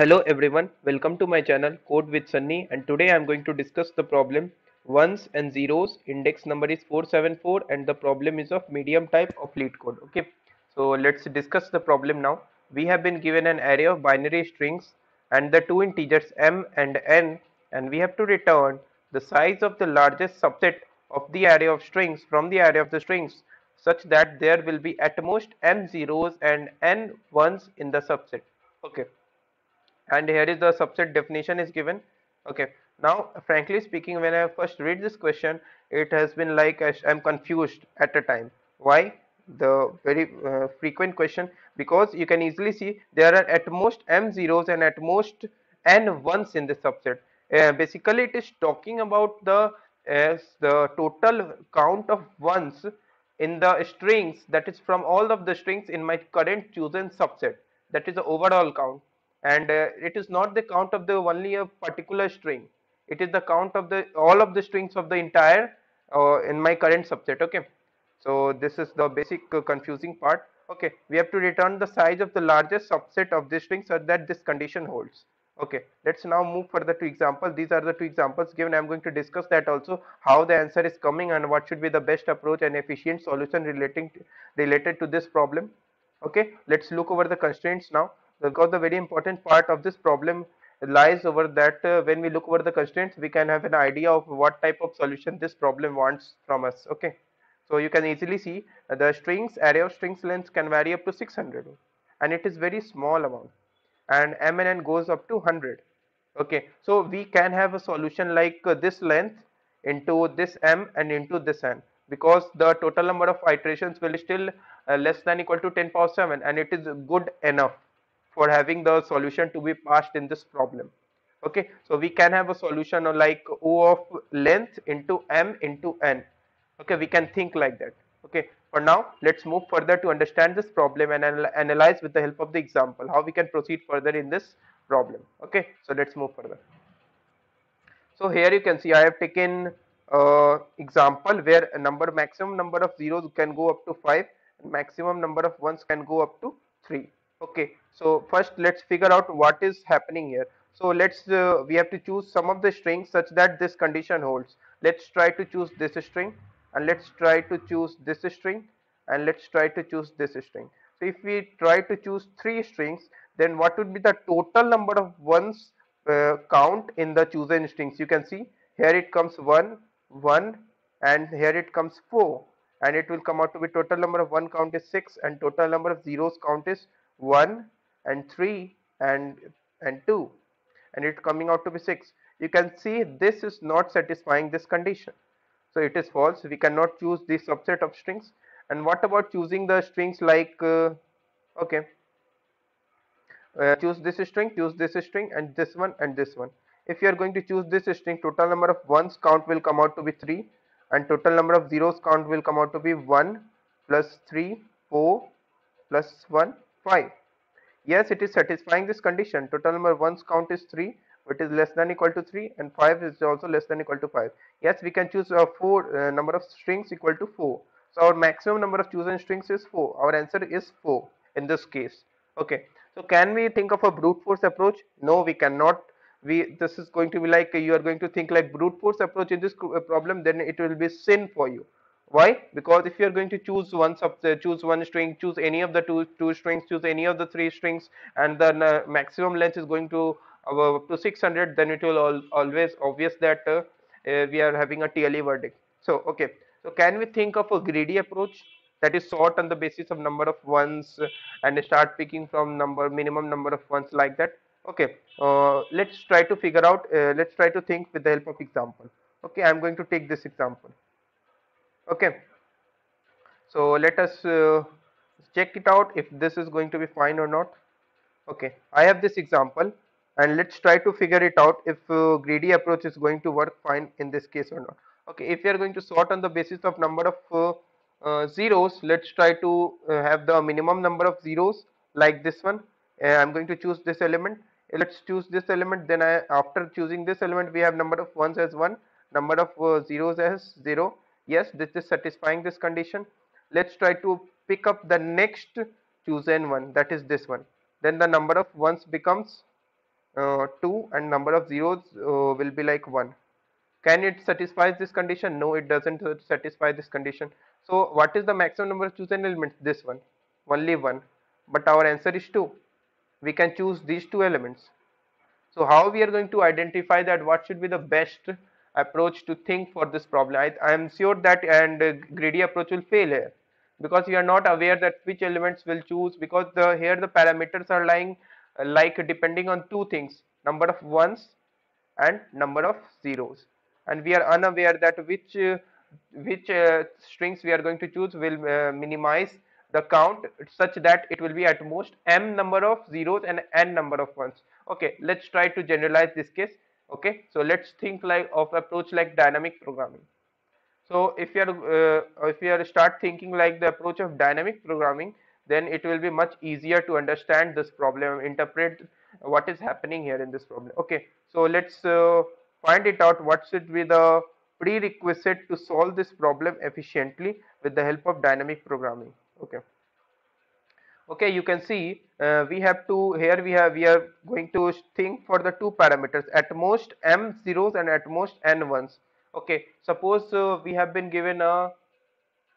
Hello everyone, welcome to my channel Code with Sunny. And today I am going to discuss the problem ones and zeros. Index number is 474 and the problem is of medium type of LeetCode okay. So let's discuss the problem now. We have been given an array of binary strings and the two integers m and n. And we have to return the size of the largest subset of the array of strings from the array of the strings such that there will be at most m zeros and n ones in the subset. Okay and here is the subset definition is given. Okay. Now frankly speaking when i first read this question it has been like i'm confused at a time. Why? The very uh, frequent question. Because you can easily see there are at most m zeros and at most n ones in the subset. Uh, basically it is talking about the uh, the total count of ones in the strings that is from all of the strings in my current chosen subset. That is the overall count and uh, it is not the count of the only a particular string. It is the count of the all of the strings of the entire uh, in my current subset okay? So this is the basic uh, confusing part. Okay we have to return the size of the largest subset of this string so that this condition holds. Okay let's now move further to examples. These are the two examples given. I'm going to discuss that also how the answer is coming and what should be the best approach and efficient solution relating to, related to this problem. Okay let's look over the constraints now because the very important part of this problem lies over that uh, when we look over the constraints we can have an idea of what type of solution this problem wants from us okay? So you can easily see the strings array of strings length can vary up to 600 and it is very small amount and m and n goes up to 100 okay? So we can have a solution like uh, this length into this m and into this n because the total number of iterations will still uh, less than equal to 10 power 7 and it is good enough for having the solution to be passed in this problem. Okay so we can have a solution like o of length into m into n. Okay we can think like that. Okay for now let's move further to understand this problem and analyze with the help of the example how we can proceed further in this problem. Okay so let's move further. So here you can see i have taken uh, example where a number maximum number of zeros can go up to 5 and maximum number of ones can go up to 3 okay so first let's figure out what is happening here. So let's uh, we have to choose some of the strings such that this condition holds. Let's try to choose this string and let's try to choose this string and let's try to choose this string. So if we try to choose three strings then what would be the total number of ones uh, count in the chosen strings? You can see here it comes 1 1 and here it comes 4 and it will come out to be total number of one count is 6 and total number of zeros count is 1 and 3 and and 2 and it coming out to be 6 you can see this is not satisfying this condition. So it is false. We cannot choose this subset of strings. And what about choosing the strings like uh, okay. Uh, choose this string choose this string and this one and this one. If you are going to choose this string total number of ones count will come out to be 3 and total number of zeros count will come out to be 1 plus 3 4 plus 1 5 yes it is satisfying this condition. Total number ones count is 3 but is less than equal to 3 and 5 is also less than equal to 5 yes we can choose a 4 uh, number of strings equal to 4 so our maximum number of chosen strings is 4 our answer is 4 in this case. Okay. So can we think of a brute force approach? No we cannot. We this is going to be like you are going to think like brute force approach in this uh, problem then it will be sin for you why? Because if you are going to choose one sub uh, choose one string choose any of the two two strings choose any of the three strings and then uh, maximum length is going to uh, up to 600 then it will all, always obvious that uh, uh, we are having a TLE verdict. So okay. So can we think of a greedy approach? That is sort on the basis of number of ones and start picking from number minimum number of ones like that. Okay. Uh, let's try to figure out let's try to think with the help of example. Okay i'm going to take this example okay. So let us uh, check it out if this is going to be fine or not. Okay. I have this example and let's try to figure it out if uh, greedy approach is going to work fine in this case or not. Okay. If we are going to sort on the basis of number of uh, uh zeros let's try to uh, have the minimum number of zeros like this one. Uh, i'm going to choose this element. Let's choose this element. Then I, after choosing this element we have number of ones as 1 number of zeros as 0 yes this is satisfying this condition. Let's try to pick up the next chosen one that is this one. Then the number of ones becomes uh, 2 and number of zeros uh, will be like 1 can it satisfy this condition? No it doesn't satisfy this condition. So what is the maximum number of chosen elements? This one. Only one. But our answer is 2 we can choose these two elements. So how we are going to identify that? What should be the best approach to think for this problem. I, am sure that and uh, greedy approach will fail here. Because we are not aware that which elements will choose because the here the parameters are lying uh, like depending on two things number of ones and number of zeros. And we are unaware that which uh, which uh, strings we are going to choose will uh, minimize the count such that it will be at most m number of zeros and n number of ones. Okay let's try to generalize this case okay so let's think like of approach like dynamic programming. So if you are uh, if you are start thinking like the approach of dynamic programming then it will be much easier to understand this problem interpret what is happening here in this problem. Okay so let's uh, find it out what should be the prerequisite to solve this problem efficiently with the help of dynamic programming. Okay okay you can see uh, we have to here we have we are going to think for the two parameters at most m zeros and at most n ones. Okay suppose uh, we have been given a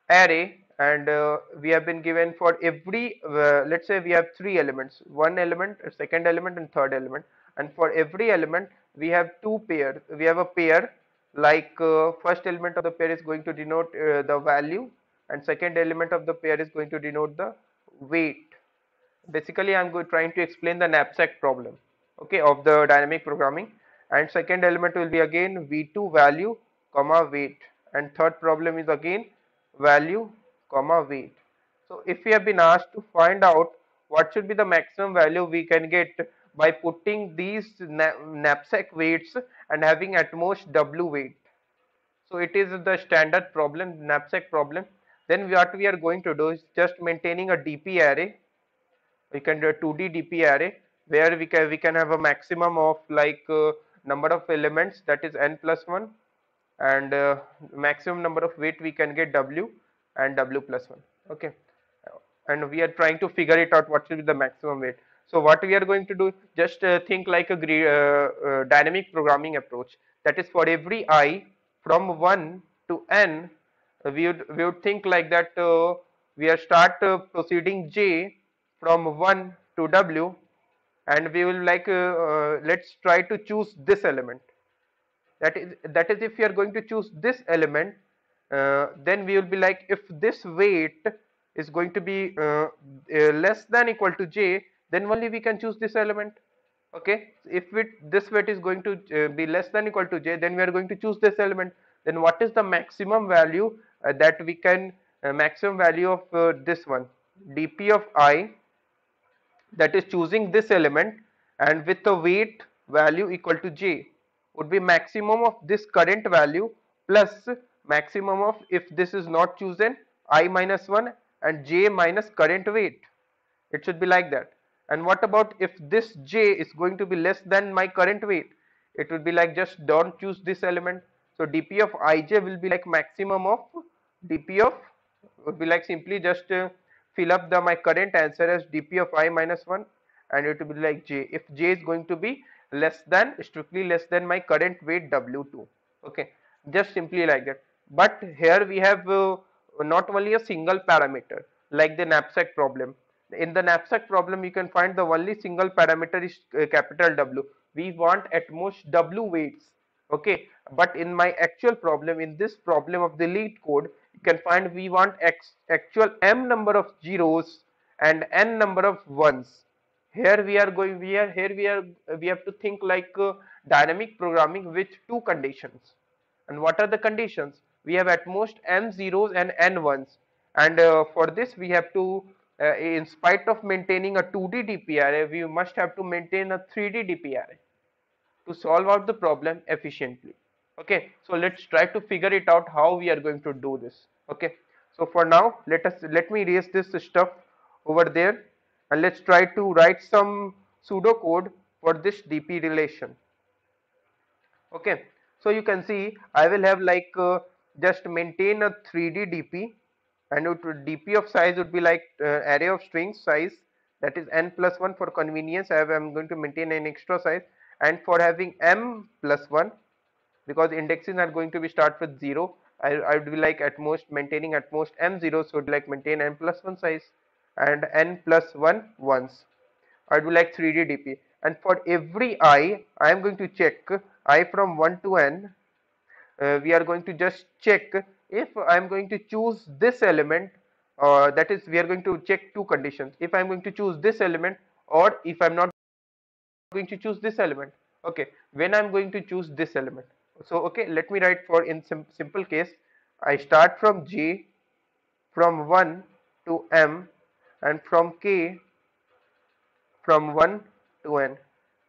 array and uh, we have been given for every uh, let's say we have three elements one element second element and third element. And for every element we have two pairs we have a pair like uh, first element of the pair is going to denote uh, the value and second element of the pair is going to denote the weight. Basically i'm going trying to explain the knapsack problem okay of the dynamic programming. And second element will be again v2 value comma weight. And third problem is again value comma weight. So if we have been asked to find out what should be the maximum value we can get by putting these knapsack weights and having at most w weight. So it is the standard problem knapsack problem then what we are going to do is just maintaining a dp array. We can do a 2d dp array where we can we can have a maximum of like uh, number of elements that is n plus 1 and uh, maximum number of weight we can get w and w plus 1 okay. And we are trying to figure it out what should be the maximum weight. So what we are going to do just uh, think like a uh, uh, dynamic programming approach. That is for every i from 1 to n we would we would think like that uh, we are start uh, proceeding j from 1 to w and we will like uh, uh, let's try to choose this element. That is that is if we are going to choose this element uh, then we will be like if this weight is going to be uh, less than equal to j then only we can choose this element. Okay? If it this weight is going to be less than equal to j then we are going to choose this element. Then what is the maximum value that we can uh, maximum value of uh, this one dp of i that is choosing this element and with the weight value equal to j would be maximum of this current value plus maximum of if this is not chosen i minus 1 and j minus current weight. It should be like that. And what about if this j is going to be less than my current weight? It would be like just don't choose this element. So dp of ij will be like maximum of dp of would be like simply just uh, fill up the my current answer as dp of i minus 1 and it will be like j. If j is going to be less than strictly less than my current weight w2 okay just simply like that. But here we have uh, not only a single parameter like the knapsack problem. In the knapsack problem you can find the only single parameter is uh, capital w. We want at most w weights. Okay but in my actual problem in this problem of the LeetCode you can find we want x actual m number of zeros and n number of ones. Here we are going we are here we are we have to think like uh, dynamic programming with two conditions. And what are the conditions? We have at most m zeros and n ones. And uh, for this we have to uh, in spite of maintaining a 2d dp array we must have to maintain a 3d dp array to solve out the problem efficiently. Okay so let's try to figure it out how we are going to do this okay. So for now let us let me erase this stuff over there and let's try to write some pseudo code for this dp relation. Okay. So you can see i will have like uh, just maintain a 3d dp and it would, dp of size would be like uh, array of strings size that is n plus 1 for convenience I am going to maintain an extra size and for having m plus 1 because indexes are going to be start with 0 I, I would be like at most maintaining at most m 0 so would like maintain n plus 1 size and n plus 1 once I would like 3d dp and for every i I am going to check i from 1 to n. Uh, we are going to just check if I am going to choose this element uh, that is we are going to check two conditions. If I am going to choose this element or if I am not going to choose this element. Okay when I am going to choose this element so okay let me write for in sim simple case I start from J from 1 to M and from K from 1 to N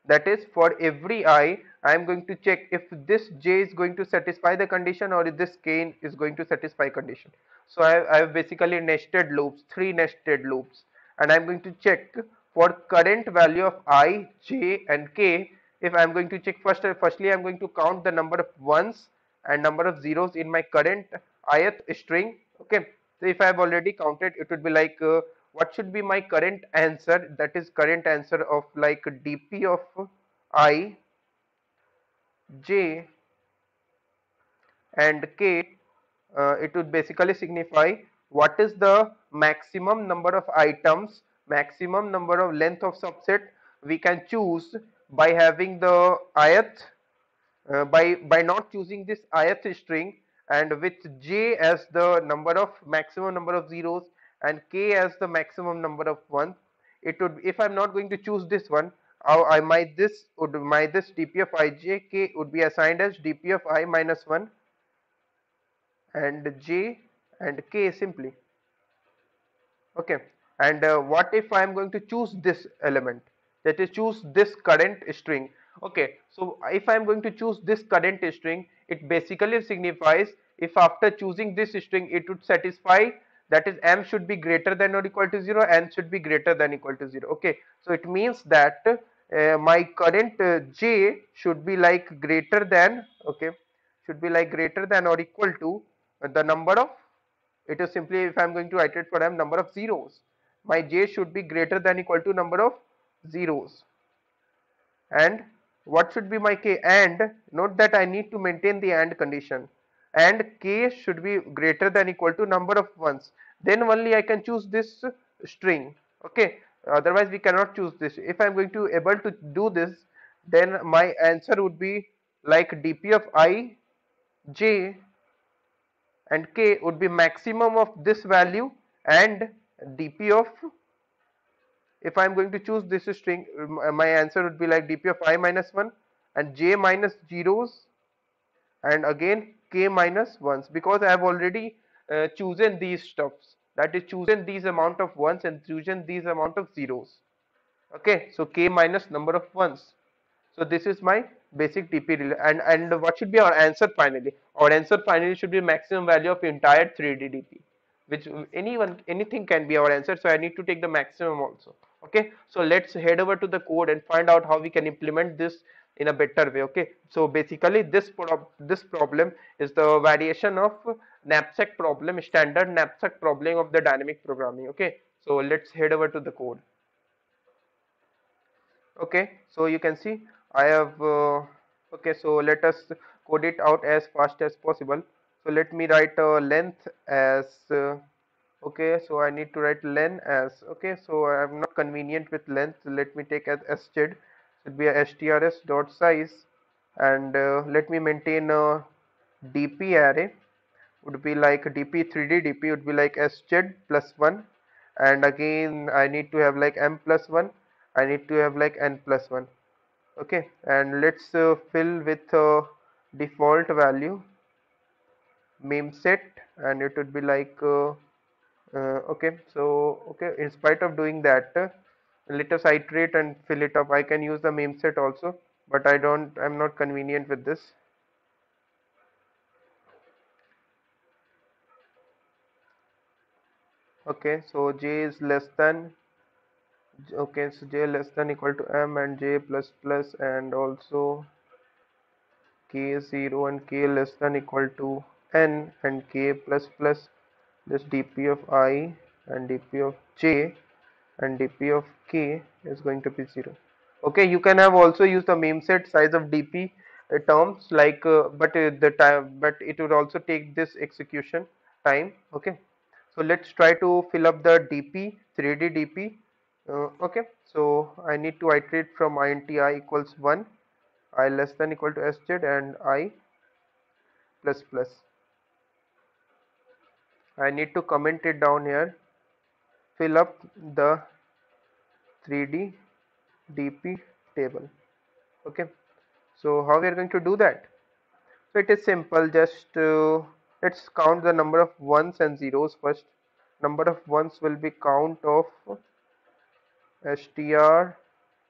that is for every i I am going to check if this j is going to satisfy the condition or if this k is going to satisfy condition. So I, I have basically nested loops, three nested loops and I am going to check for current value of i, j and k if I am going to check first, firstly I am going to count the number of ones and number of zeros in my current ith string okay. So if I have already counted it would be like uh, what should be my current answer that is current answer of like dp of i j and k uh, it would basically signify what is the maximum number of items maximum number of length of subset we can choose by having the ith uh, by by not choosing this ith string and with j as the number of maximum number of zeros and k as the maximum number of ones it would if i'm not going to choose this one I might this would my this dp of i j k would be assigned as dp of i minus 1 and j and k simply. Okay. And uh, what if i am going to choose this element that is choose this current string. Okay so if i am going to choose this current string it basically signifies if after choosing this string it would satisfy that is m should be greater than or equal to 0 n should be greater than equal to 0 okay so it means that uh, my current uh, j should be like greater than okay should be like greater than or equal to the number of it is simply if i'm going to iterate for m number of zeros. My j should be greater than equal to number of zeros. And what should be my k? And note that i need to maintain the and condition. And k should be greater than equal to number of ones. Then only I can choose this string. Okay. Otherwise we cannot choose this. If I'm going to able to do this then my answer would be like dp of i j and k would be maximum of this value and dp of if I am going to choose this string my answer would be like dp of i minus 1 and j minus zeros and again k minus 1s because I have already uh, chosen these stuffs. That is chosen these amount of ones and chosen these amount of zeros. Okay so k minus number of ones. So this is my basic dp and and what should be our answer finally? Our answer finally should be maximum value of entire 3d dp which anyone anything can be our answer so i need to take the maximum also okay? So let's head over to the code and find out how we can implement this in a better way. Okay? So basically this pro this problem is the variation of knapsack problem standard knapsack problem of the dynamic programming. Okay? So let's head over to the code. Okay? So you can see i have uh, okay? So let us code it out as fast as possible. So let me write uh, length as uh, okay so i need to write len as okay so i am not convenient with length. Let me take as std should be a strs dot size. And uh, let me maintain a dp array. Would be like dp 3d dp would be like std plus 1 and again i need to have like m plus 1 i need to have like n plus 1 okay and let's uh, fill with uh, default value memset. And it would be like uh Uh, okay so okay in spite of doing that uh, let us iterate and fill it up. I can use the memset also but I don't I'm not convenient with this. Okay so j is less than okay so j less than equal to m and j plus plus and also k 0 and k less than equal to n and k plus plus this dp of i and dp of j and dp of k is going to be 0 okay you can have also used the memset size of dp uh, terms like uh, but uh, the time but it would also take this execution time. Okay so let's try to fill up the dp 3d dp uh, okay so i need to iterate from int i equals 1 i less than equal to sz and i plus plus i need to comment it down here. Fill up the 3d dp table. Okay. So how we are going to do that? So it is simple. Just uh, let's count the number of ones and zeros first. Number of ones will be count of str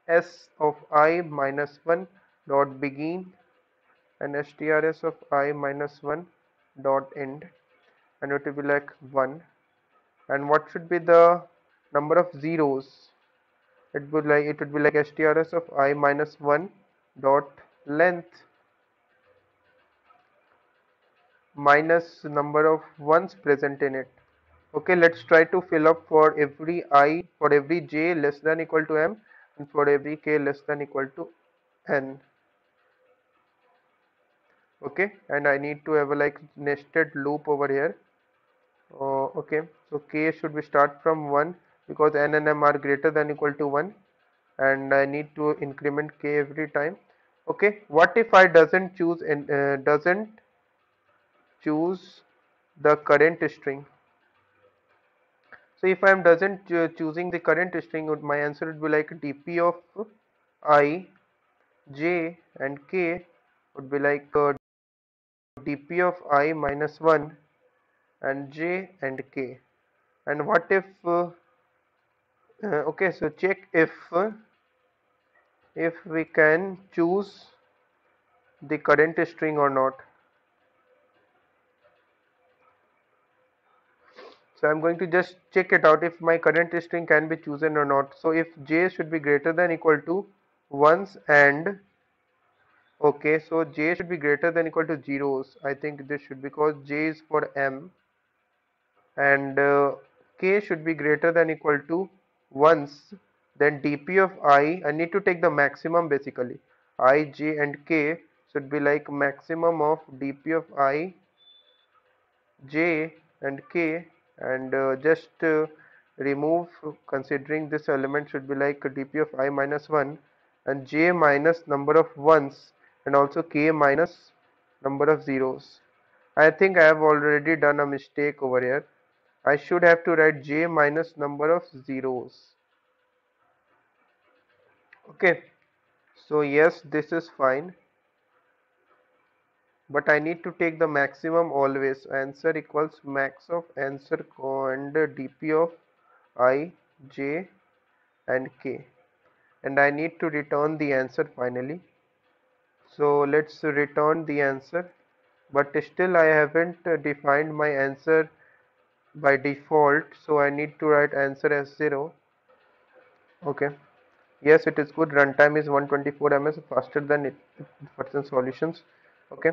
s of i minus 1 dot begin and strs of i minus 1 dot end and it will be like 1 and what should be the number of zeros? It would like it would be like strs of i minus 1 dot length minus number of ones present in it. Okay let's try to fill up for every i for every j less than equal to m and for every k less than equal to n. Okay and i need to have a like nested loop over here uh, okay so k should be start from 1 because n and m are greater than equal to 1 and I need to increment k every time. Okay what if I doesn't choose and uh, doesn't choose the current string? So if I am doesn't choosing the current string my answer would be like dp of i j and k would be like uh, dp of i minus 1 and j and k. And what if uh, uh, okay so check if uh, if we can choose the current string or not. So I'm going to just check it out if my current string can be chosen or not. So if j should be greater than equal to ones and okay so j should be greater than equal to zeros. I think this should be because j is for m and uh, k should be greater than equal to ones. Then dp of i i need to take the maximum basically. I j and k should be like maximum of dp of i j and k. And uh, just uh, remove considering this element should be like dp of i minus 1 and j minus number of ones and also k minus number of zeros. I think I have already done a mistake over here I should have to write j minus number of zeros. Okay. So yes this is fine. But I need to take the maximum always. Answer equals max of answer and dp of i j and k. And I need to return the answer finally. So let's return the answer. But still I haven't defined my answer by default so I need to write answer as 0 okay. Yes it is good. Runtime is 124 ms faster than it percent solutions. Okay.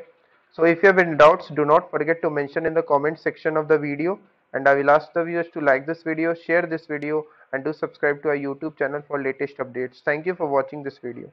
So if you have any doubts do not forget to mention in the comment section of the video and I will ask the viewers to like this video share this video and do subscribe to our YouTube channel for latest updates. Thank you for watching this video